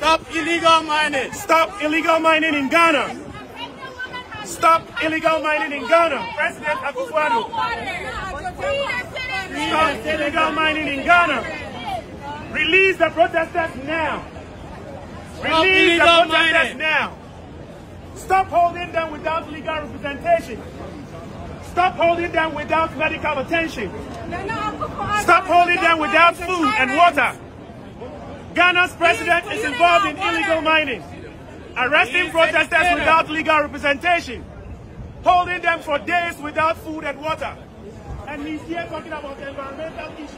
Stop illegal mining. Stop illegal mining in Ghana. Stop illegal mining in Ghana. President Akufo-Addo. Stop illegal mining in Ghana. Release the protesters now. Release the protesters now. Stop holding them without legal representation. Stop holding them without medical attention. Stop holding them without food and water. Ghana's president is involved in illegal mining, arresting protesters without legal representation, holding them for days without food and water. And he's here talking about environmental issues.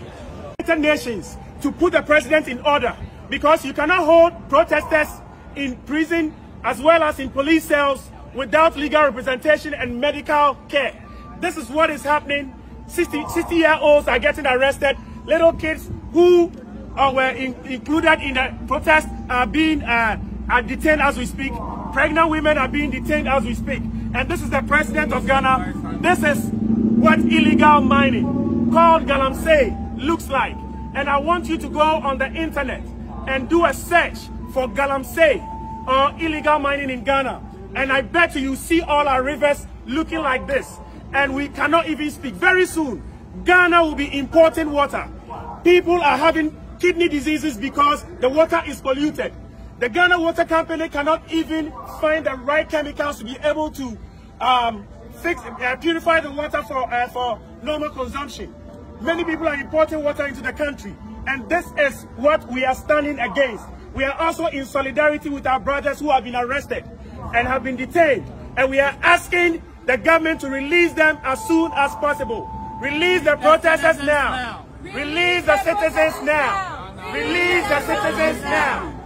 United Nations to put the president in order because you cannot hold protesters in prison as well as in police cells without legal representation and medical care. This is what is happening. 60, 60 year olds are getting arrested. Little kids who uh, were in, included in the protest are being uh, are detained as we speak. Pregnant women are being detained as we speak. And this is the president of Ghana. This is what illegal mining called Galamsey looks like. And I want you to go on the internet and do a search for Galamsey or illegal mining in Ghana. And I bet you see all our rivers looking like this. And we cannot even speak. Very soon, Ghana will be importing water. People are having kidney diseases because the water is polluted. The Ghana Water Company cannot even find the right chemicals to be able to um, fix, uh, purify the water for, uh, for normal consumption. Many people are importing water into the country. And this is what we are standing against. We are also in solidarity with our brothers who have been arrested and have been detained. And we are asking the government to release them as soon as possible. Release the protesters now. Release the citizens now. Release the citizens now.